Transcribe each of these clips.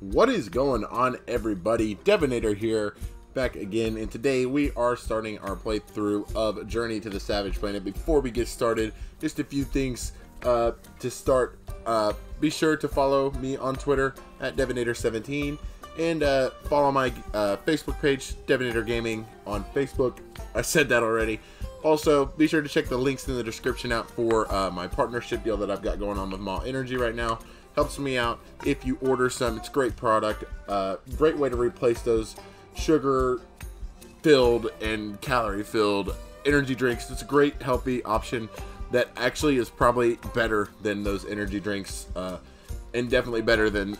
What is going on, everybody? Devinator here, back again, and today we are starting our playthrough of Journey to the Savage Planet. Before we get started, just a few things uh, to start. Uh, be sure to follow me on Twitter at Devinator17 and uh, follow my uh, Facebook page, Devinator Gaming, on Facebook. I said that already. Also, be sure to check the links in the description out for uh, my partnership deal that I've got going on with MAW Energy right now. Helps me out if you order some. It's great product. Uh, great way to replace those sugar filled and calorie filled energy drinks. It's a great healthy option that actually is probably better than those energy drinks uh, and definitely better than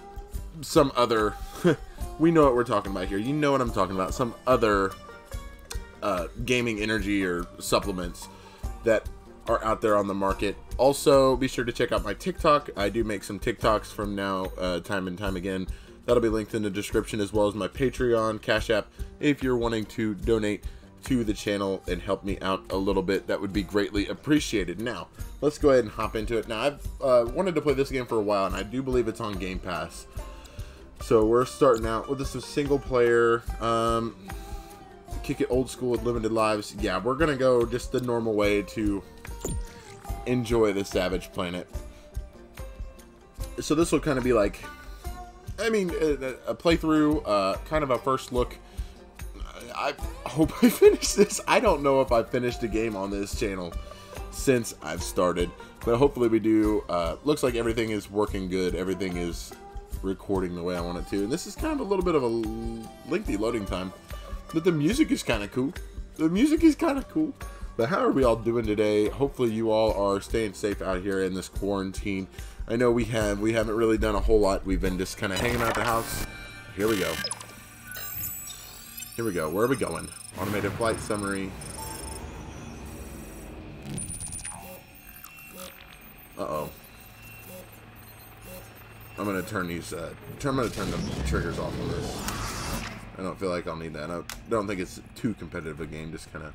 some other. we know what we're talking about here. You know what I'm talking about. Some other uh, gaming energy or supplements that are out there on the market. Also, be sure to check out my TikTok. I do make some TikToks from now, uh, time and time again. That'll be linked in the description as well as my Patreon, Cash App. If you're wanting to donate to the channel and help me out a little bit, that would be greatly appreciated. Now, let's go ahead and hop into it. Now, I've uh, wanted to play this game for a while, and I do believe it's on Game Pass. So we're starting out with this is single player. Um, kick it old school with limited lives. Yeah, we're gonna go just the normal way to enjoy the Savage Planet. So this will kind of be like, I mean, a, a playthrough, uh, kind of a first look. I hope I finish this. I don't know if I finished a game on this channel since I've started, but hopefully we do. Uh, looks like everything is working good. Everything is recording the way I want it to. And this is kind of a little bit of a lengthy loading time. But the music is kind of cool. The music is kind of cool. But how are we all doing today? Hopefully you all are staying safe out here in this quarantine. I know we have we haven't really done a whole lot. We've been just kind of hanging out the house. Here we go. Here we go. Where are we going? Automated flight summary. Uh-oh. I'm gonna turn these. Uh, I'm gonna turn the triggers off on this. I don't feel like I'll need that. I don't think it's too competitive a game. Just kind of.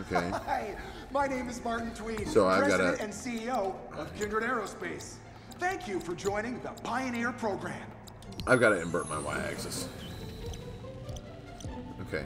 Okay. Hi, my name is Martin Tweed, So I've President gotta- and CEO of Kindred Aerospace. Thank you for joining the Pioneer program. I've got to invert my y-axis. Okay.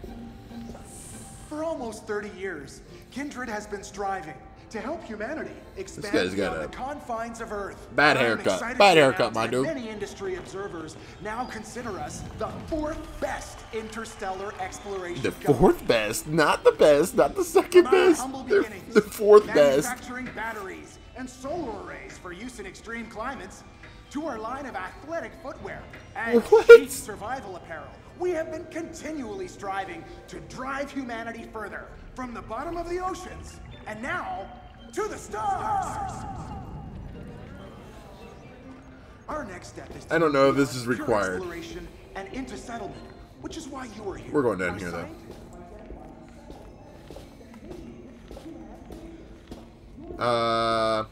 For almost 30 years, Kindred has been striving to help humanity expand guy's got a the confines of Earth. bad haircut. Bad haircut, my dude. Many industry observers now consider us the fourth best interstellar exploration. The company. fourth best, not the best, not the second best. humble They're beginnings, the fourth best. manufacturing batteries and solar arrays for use in extreme climates, to our line of athletic footwear and What? survival apparel, we have been continually striving to drive humanity further from the bottom of the oceans and now to the stars. Our next step is to I don't know if this is required. and into settlement, which is why you are here. We're going down here, though. Uh,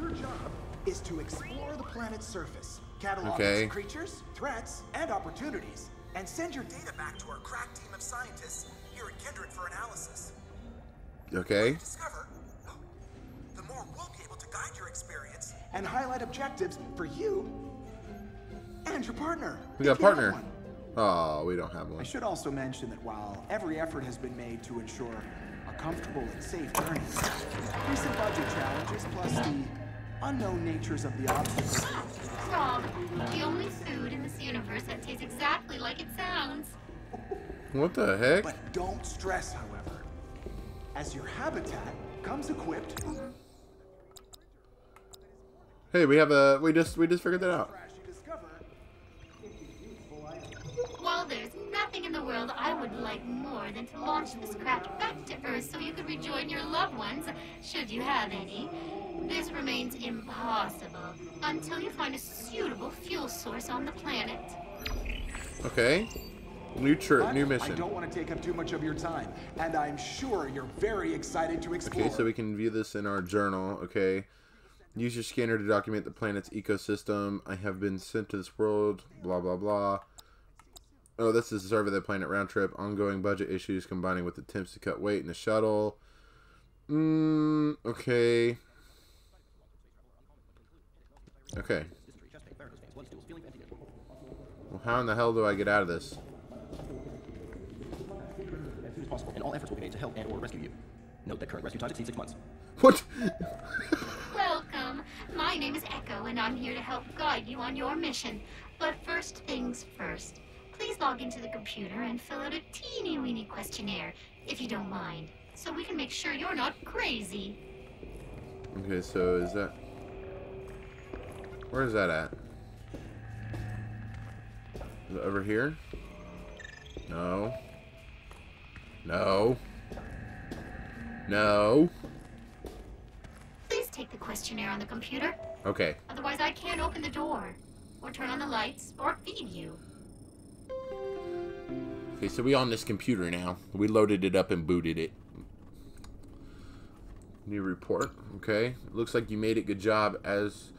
Your job is to explore the planet's surface, catalog Okay. its creatures, threats, and opportunities, and send your data back to our crack team of scientists here at Kindred for analysis. okay. Discover, the more we'll be able to guide your experience and highlight objectives for you and your partner. We got a if you have partner. Oh, we don't have one. I should also mention that while every effort has been made to ensure a comfortable and safe journey, recent budget challenges plus the unknown natures of the obstacles Frog, the only food in this universe that tastes exactly like it sounds. What the heck? But don't stress, however, as your habitat comes equipped. Hey, we have a. We just we just figured that out. The world I would like more than to launch this craft back to Earth so you could rejoin your loved ones, should you have any, this remains impossible until you find a suitable fuel source on the planet. Okay. New trip, new mission. I don't want to take up too much of your time, and I'm sure you're very excited to explore. Okay, so we can view this in our journal. Okay. Use your scanner to document the planet's ecosystem. I have been sent to this world. Blah blah blah. Oh, this is the survey of the planet round trip. Ongoing budget issues combining with attempts to cut weight in the shuttle. Mm, Okay. Okay. Well, how in the hell do I get out of this? As soon as possible, and all efforts will be made to help and or rescue you. Note that current rescue time exceed six months. What? Welcome. My name is Echo, and I'm here to help guide you on your mission. But first things first. Please log into the computer and fill out a teeny weeny questionnaire, if you don't mind, so we can make sure you're not crazy. Okay, so is that... Where is that at? Is it over here? No. No. No. Please take the questionnaire on the computer. Okay. Otherwise, I can't open the door, or turn on the lights, or feed you. Okay, so we on this computer now. We loaded it up and booted it. New report. Okay. Looks like you made it. Good job. As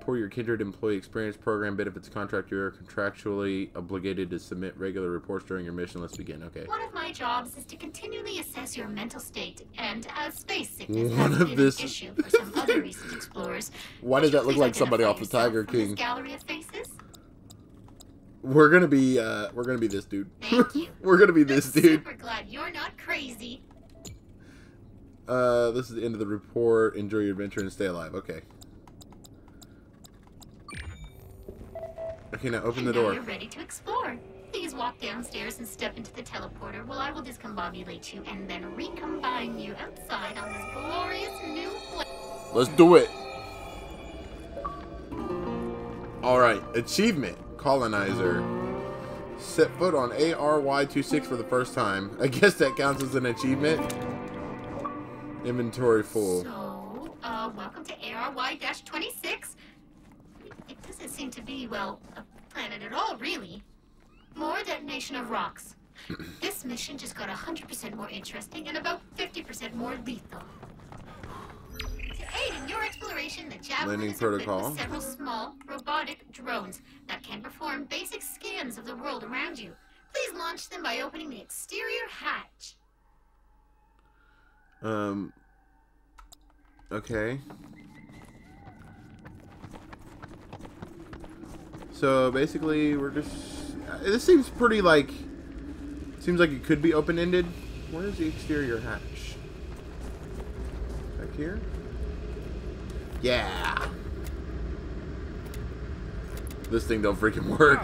per your Kindred Employee Experience Program benefits contract, you are contractually obligated to submit regular reports during your mission. Let's begin. Okay. One of my jobs is to continually assess your mental state, and as space sickness One has of been this- an issue for some other recent explorers. Why does that look like somebody off the Tiger King? gallery of faces? We're gonna be. uh We're gonna be this dude. Thank you. we're gonna be I'm this dude. super glad you're not crazy. Uh, this is the end of the report. Enjoy your adventure and stay alive. Okay. Okay, now open the and now door. you're ready to explore. Please walk downstairs and step into the teleporter while I will discombobulate you and then recombine you outside on this glorious new planet. Let's do it. All right, achievement colonizer. Set foot on ARY26 for the first time. I guess that counts as an achievement. Inventory full. So, uh, welcome to ARY-26. It doesn't seem to be, well, a planet at all, really. More detonation of rocks. this mission just got 100% more interesting and about 50% more lethal. To aid in your exploration, the Javelin Landing protocol. several small, robotic drones can perform basic scans of the world around you. Please launch them by opening the exterior hatch. Um. Okay. So basically, we're just. uh, This seems pretty like. Seems like it could be open ended. Where is the exterior hatch? Back here? Yeah. This thing don't freaking work.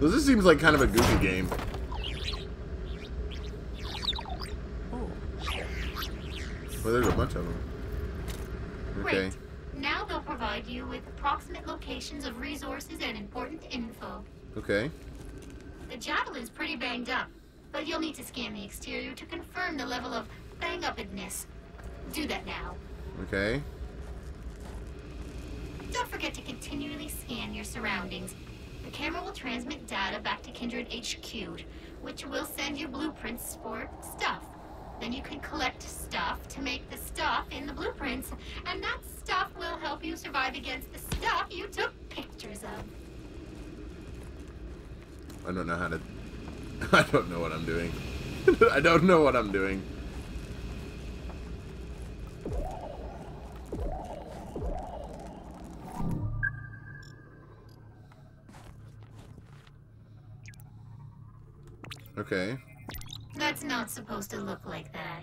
This seems like kind of a goofy game. Well, there's a bunch of them. Okay. Great. Now they'll provide you with approximate locations of resources and important info. Okay. The Javelin's pretty banged up, but you'll need to scan the exterior to confirm the level of bang-upedness. Do that now. Okay. Don't forget to continually scan your surroundings. The camera will transmit data back to Kindred HQ, which will send you blueprints for stuff. Then you can collect stuff to make the stuff in the blueprints, and that stuff will help you survive against the stuff you took pictures of. I don't know how to. I don't know what I'm doing. I don't know what I'm doing. Okay. That's not supposed to look like that.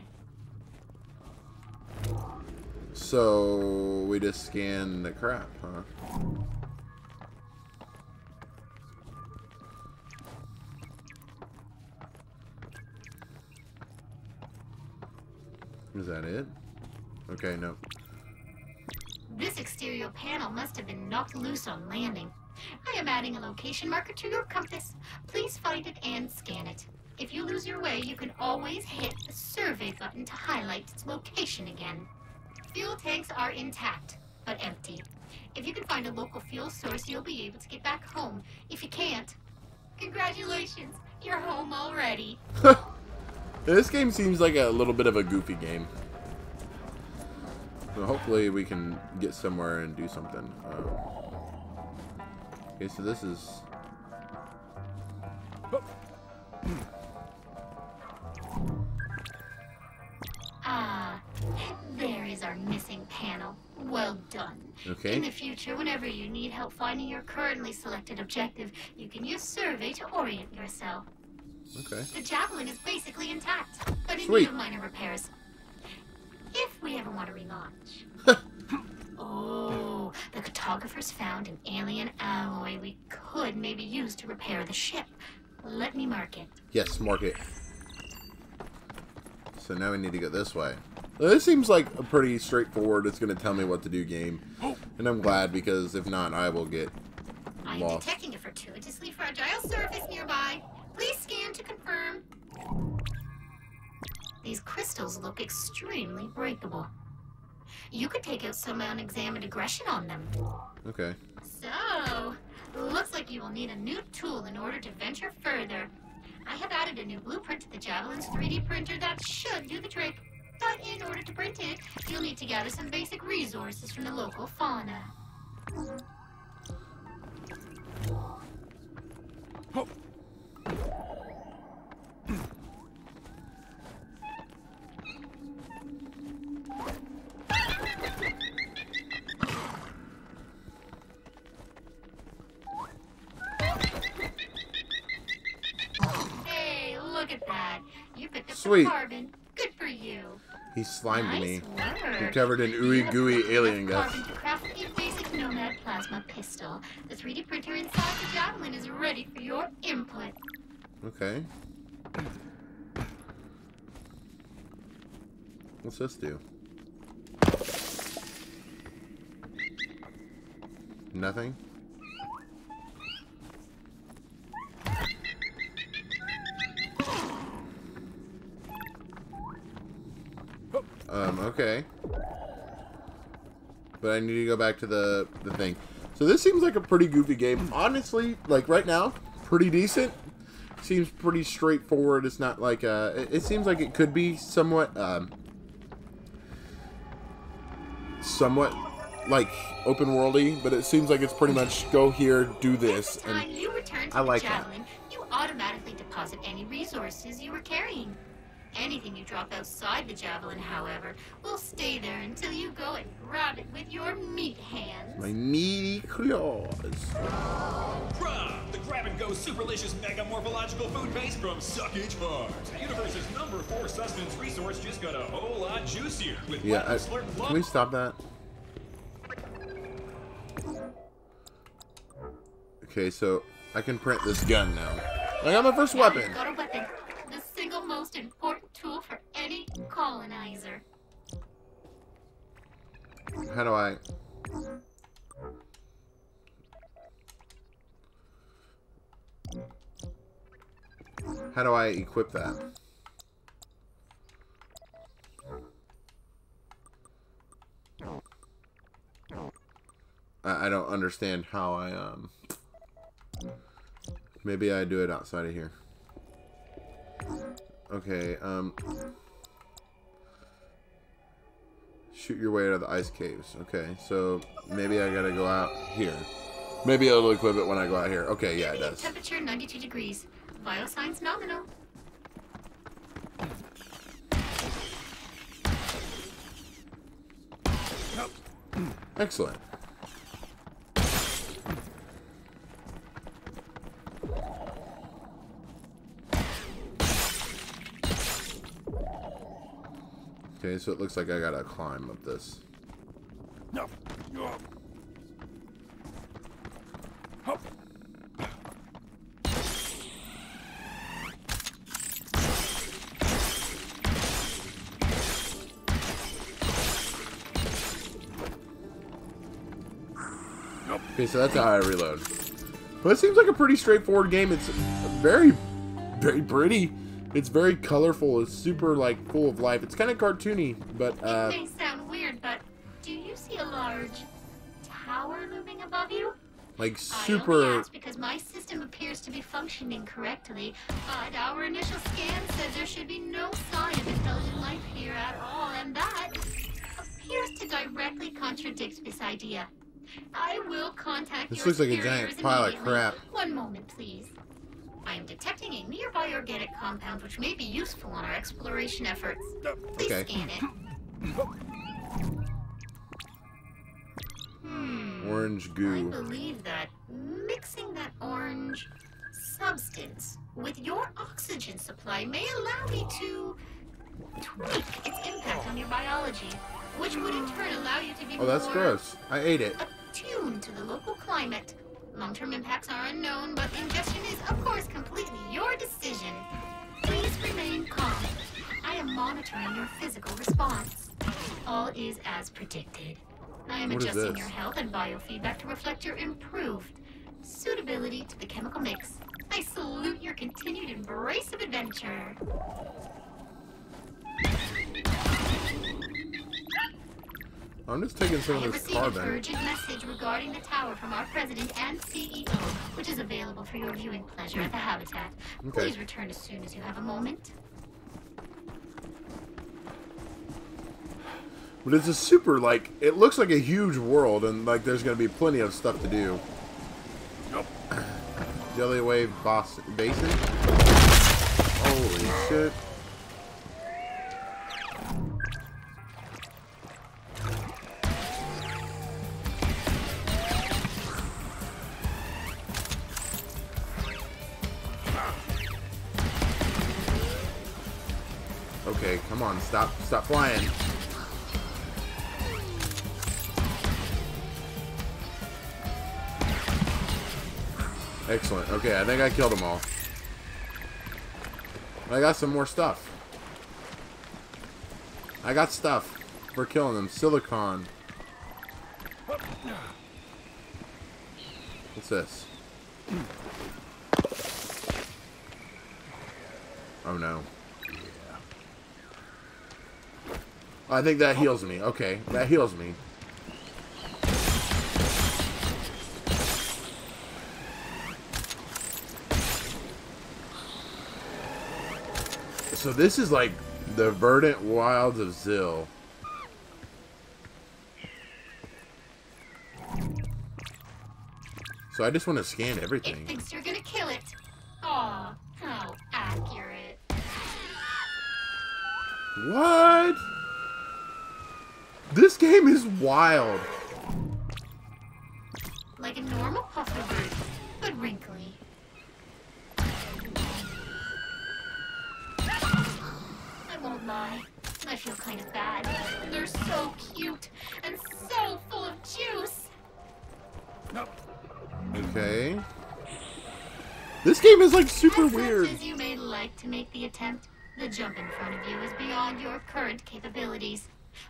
So we just scan the crap, huh? Is that it? Okay, no. This exterior panel must have been knocked loose on landing. I am adding a location marker to your compass. Please find it and scan it. If you lose your way, you can always hit the survey button to highlight its location again. Fuel tanks are intact, but empty. If you can find a local fuel source, you'll be able to get back home. If you can't, congratulations, you're home already. This game seems like a little bit of a goofy game. So hopefully we can get somewhere and do something. Um, Okay, so this is... Ah, there is our missing panel. Well done. Okay. In the future, whenever you need help finding your currently selected objective, you can use survey to orient yourself. Okay. The javelin is basically intact, but in Sweet. need of minor repairs. If we ever want to relaunch. the cartographers found an alien alloy we could maybe use to repair the ship. Let me mark it. Yes, mark it. So now we need to go this way. This seems like a pretty straightforward, it's going to tell me what to do game. And I'm glad because if not, I will get I'm lost. detecting a fortuitously fragile surface nearby. Please scan to confirm. These crystals look extremely breakable. You could take out some unexamined aggression on them. Okay. So, looks like you will need a new tool in order to venture further. I have added a new blueprint to the Javelin's 3D printer that should do the trick. But in order to print it, you'll need to gather some basic resources from the local fauna. Hey, You picked up Sweet. carbon. Good for you. He slimed nice me. work. You're covered in You ooey gooey alien guts. carbon to craft a basic Nomad plasma pistol. The 3D printer inside the javelin is ready for your input. Okay. What's this do? Nothing? Um, okay. But I need to go back to the, the thing. So this seems like a pretty goofy game. Honestly, like right now, pretty decent. Seems pretty straightforward. It's not like, uh, it, it seems like it could be somewhat, um, somewhat like open worldy, but it seems like it's pretty much go here, do this, and you return to I the like that. you automatically deposit any resources you were carrying. Anything you drop outside the javelin, however, will stay there until you go and grab it with your meat hands. my meaty claws. Grob, the grab-and-go superlicious mega morphological food base from Suckage Farms. The universe's number four sustenance resource just got a whole lot juicier with Yeah, I, slurp can plum- we stop that? Okay, so I can print this gun now. I got my first Now weapon. you've got a weapon. The single most important tool for any colonizer. How do I? How do I equip that? I, I don't understand how I um. Maybe I do it outside of here. Okay, um. Shoot your way out of the ice caves. Okay, so maybe I gotta go out here. Maybe it'll equip it when I go out here. Okay, yeah, it does. Temperature 92 degrees. Vital signs nominal. Excellent. Okay, so it looks like I gotta climb up this. No. Um. Okay, so that's how I reload. But it seems like a pretty straightforward game. It's very, very pretty. It's very colorful. It's super, like, full of life. It's kind of cartoony, but, uh, it may sound weird, but do you see a large tower looming above you? like, I only super... ask because my system appears to be functioning correctly, but our initial scan says there should be no sign of intelligent life here at all, and that appears to directly contradict this idea. I will contact This looks like a giant pile of crap. One moment, please. I am detecting a nearby organic compound which may be useful on our exploration efforts. Uh, Please Okay. scan it. Hmm. Orange goo. I believe that mixing that orange substance with your oxygen supply may allow me to tweak its impact on your biology, which would in turn allow you to be Oh, that's more gross. I ate it. attuned to the local climate. Long-term impacts are unknown, but ingestion is, of course, completely your decision. Please remain calm. I am monitoring your physical response. All is as predicted. I am What adjusting your health and biofeedback to reflect your improved suitability to the chemical mix. I salute your continued embrace of adventure. I'm just taking I some have of this received an urgent message regarding the tower from our president and CEO, which is available for your viewing pleasure at the Habitat. Hmm. Okay. Please return as soon as you have a moment. But it's a super, like, it looks like a huge world, and, like, there's going to be plenty of stuff to do. Jelly Wave boss Basin? Holy shit. Stop, flying. Excellent. Okay, I think I killed them all. I got some more stuff. I got stuff for killing them. Silicon. What's this? Oh no. I think that heals me. Okay, that heals me. So this is like the verdant wilds of Zill. So I just want to scan everything. It thinks you're gonna kill it. Aw, how accurate. What? This game is wild. Like a normal puffer bird, but wrinkly. I won't lie. I feel kind of bad. They're so cute and so full of juice. Okay. This game is like super As weird. as you may like to make the attempt, the jump in front of you is beyond your current capabilities.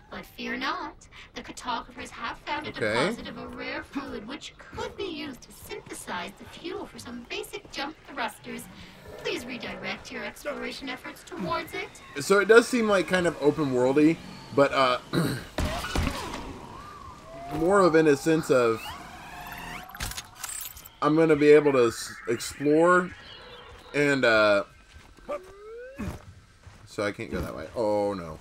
But fear not, the cartographers have found a Okay. deposit of a rare fluid which could be used to synthesize the fuel for some basic jump thrusters. Please redirect your exploration efforts towards it. So it does seem like kind of open worldy, but uh more of in a sense of I'm gonna be able to s- explore and uh so I can't go that way. Oh no.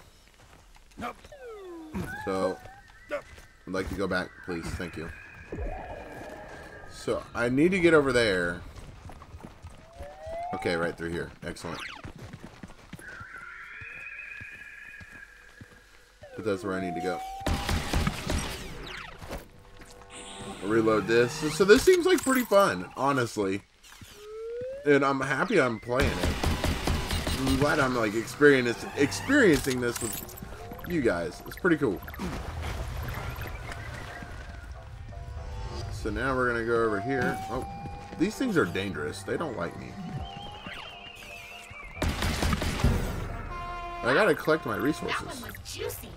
So I'd like to go back, please. Thank you. So I need to get over there. Okay, right through here. Excellent. But that's where I need to go. Reload this. So, so this seems like pretty fun, honestly. And I'm happy I'm playing it. I'm glad I'm like experiencing experiencing this with you guys. It's pretty cool. So now we're gonna go over here. Oh, these things are dangerous. They don't like me. I gotta collect my resources. juicy.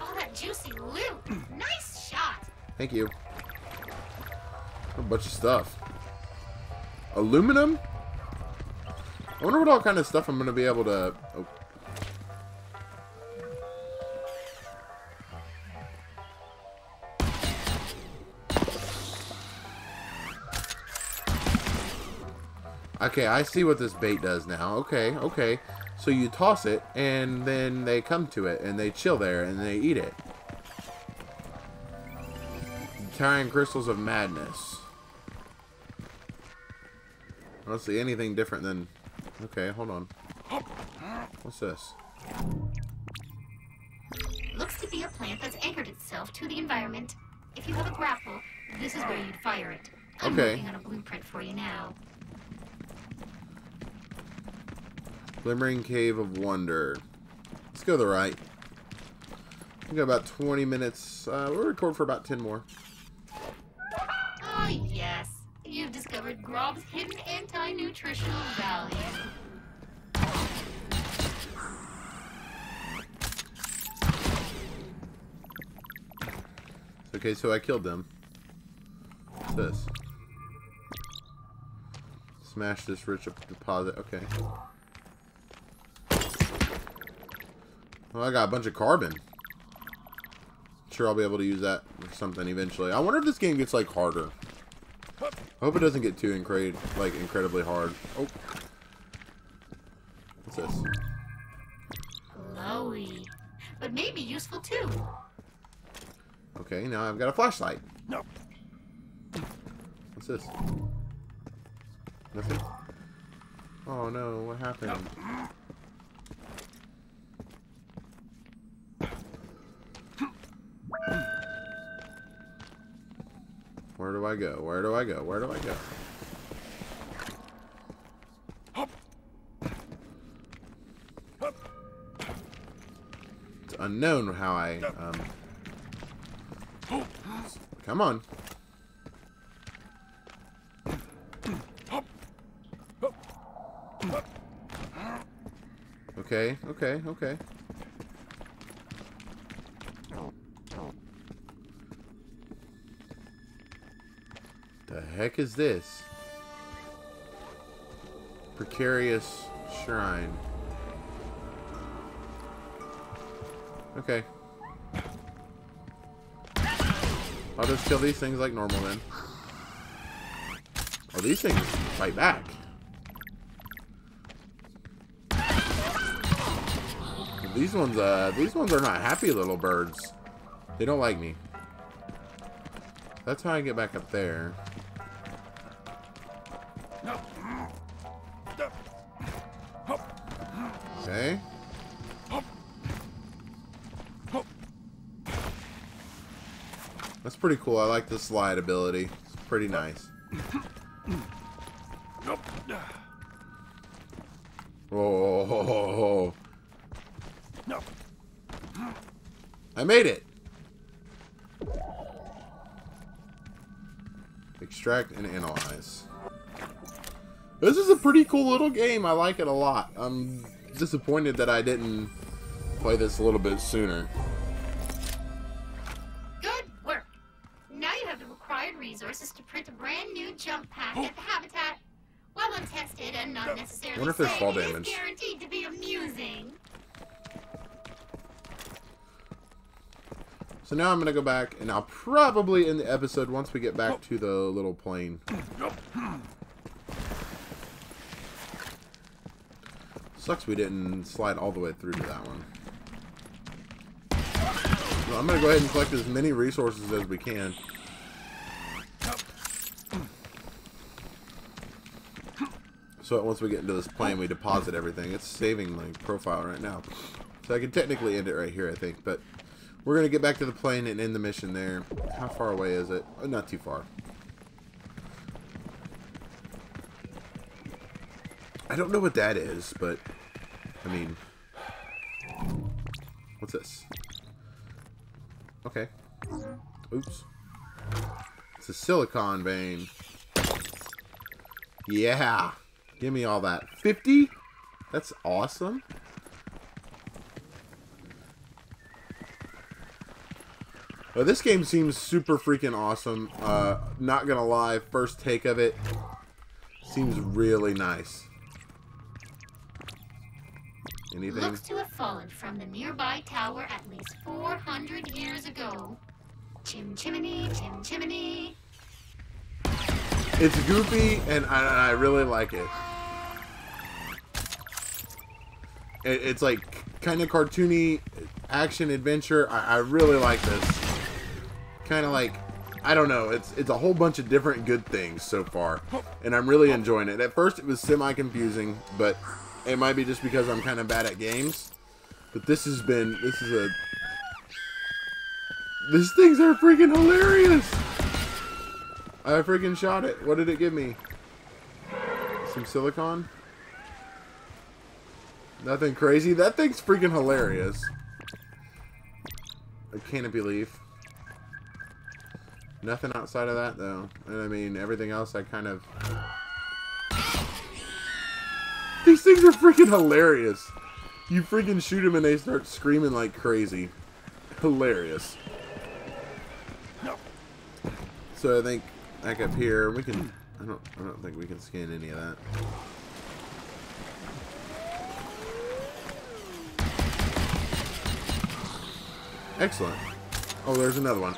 All that juicy loot. Nice shot. Thank you. A bunch of stuff. Aluminum? I wonder what all kind of stuff I'm going to be able to... Oh. Okay, I see what this bait does now. Okay, okay. So you toss it, and then they come to it, and they chill there, and they eat it. Carrying crystals of madness. I don't see anything different than. Okay, hold on. What's this? Looks to be a plant that's anchored itself to the environment. If you have a grapple, this is where you'd fire it. I'm Okay. working on a blueprint for you now. Glimmering Cave of Wonder. Let's go to the right. We got about 20 minutes. Uh, we'll record for about 10 more. Oh, yes. You've discovered Grob's hidden anti-nutritional value. Okay, so I killed them. What's this? Smash this rich deposit. Okay. Well, I got a bunch of carbon. Sure, I'll be able to use that for something eventually. I wonder if this game gets like harder. I hope it doesn't get too incre like incredibly hard. Oh, what's this? Glowy. But maybe useful too. Okay, now I've got a flashlight. No. What's this? Nothing? Oh no, what happened? Where do I go? Where do I go? Where do I go? It's unknown how I, um... Come on. Okay, okay, okay. Heck is this? Precarious shrine. Okay. I'll just kill these things like normal then. Oh, these things fight back. These ones, uh, these ones are not happy little birds. They don't like me. That's how I get back up there. Pretty cool. I like the slide ability. It's pretty nice. Nope. Oh, No. I made it. Extract and analyze. This is a pretty cool little game. I like it a lot. I'm disappointed that I didn't play this a little bit sooner. Required resources to print a brand new jump pack oh. at the habitat. Well untested and not necessarily Wonder if there's safe, fall it is damage. guaranteed to be amusing. So now I'm going to go back, and I'll probably end the episode once we get back oh. to the little plane. Sucks we didn't slide all the way through to that one. Well, I'm going to go ahead and collect as many resources as we can. So once we get into this plane, we deposit everything. It's saving my profile right now. So I can technically end it right here, I think. But we're going to get back to the plane and end the mission there. How far away is it? Oh, not too far. I don't know what that is, but... I mean... What's this? Okay. Oops. It's a silicon vein. Yeah. Give me all that. 50? That's awesome. Oh, this game seems super freaking awesome. Uh, not gonna lie, first take of it seems really nice. Anything? Looks to have fallen from the nearby tower at least 400 years ago. Chim chimney, chim chimney. It's goofy, and I, and I really like it. It it's like kind of cartoony action adventure. I, I really like this. Kind of like I don't know. It's it's a whole bunch of different good things so far, and I'm really enjoying it. At first, it was semi confusing, but it might be just because I'm kind of bad at games. But this has been this is a These things are freaking hilarious. I freaking shot it. What did it give me? Some silicon? Nothing crazy. That thing's freaking hilarious. A canopy leaf. Nothing outside of that, though. And I mean, everything else I kind of... These things are freaking hilarious. You freaking shoot them and they start screaming like crazy. Hilarious. So I think, like up here, we can... I don't, I don't think we can scan any of that. Excellent. Oh, there's another one.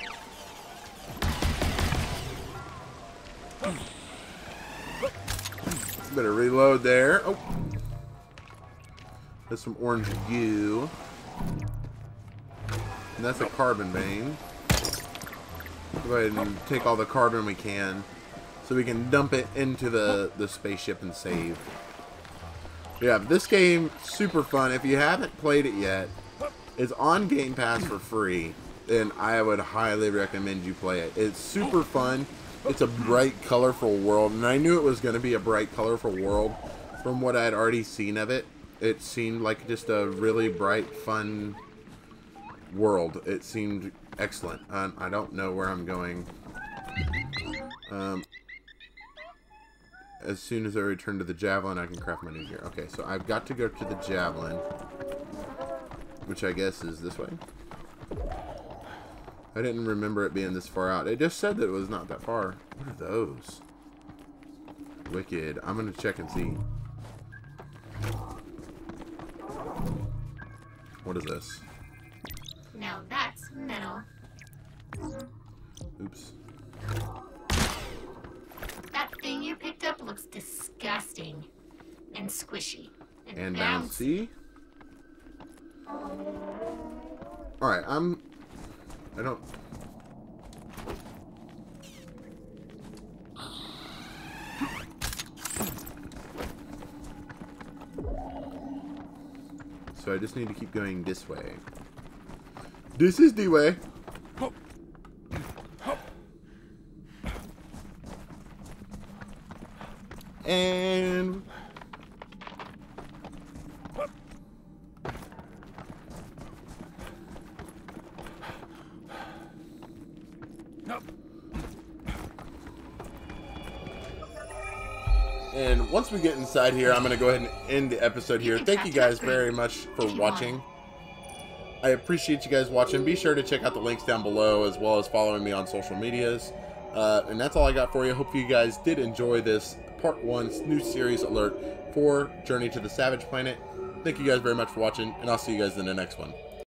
Better reload there. Oh. There's some orange goo. And that's a carbon vein. Go ahead and take all the carbon we can. So we can dump it into the, the spaceship and save. Yeah, this game, super fun. If you haven't played it yet, it's on Game Pass for free. And I would highly recommend you play it. It's super fun. It's a bright, colorful world. And I knew it was going to be a bright, colorful world from what I had already seen of it. It seemed like just a really bright, fun world. It seemed excellent. Um, I don't know where I'm going. Um, as soon as I return to the Javelin, I can craft my new gear. Okay, so I've got to go to the Javelin, which I guess is this way. I didn't remember it being this far out. It just said that it was not that far. What are those? Wicked. I'm going to check and see. What is this? Now that's metal. Oops. That thing you picked up looks disgusting. And squishy. And bouncy. Alright, I'm... I don't... So I just need to keep going this way. This is the way. And And once we get inside here, I'm going to go ahead and end the episode here. Thank you guys very much for watching. I appreciate you guys watching. Be sure to check out the links down below as well as following me on social medias. Uh, and that's all I got for you. Hope you guys did enjoy this part one new series alert for Journey to the Savage Planet. Thank you guys very much for watching, and I'll see you guys in the next one.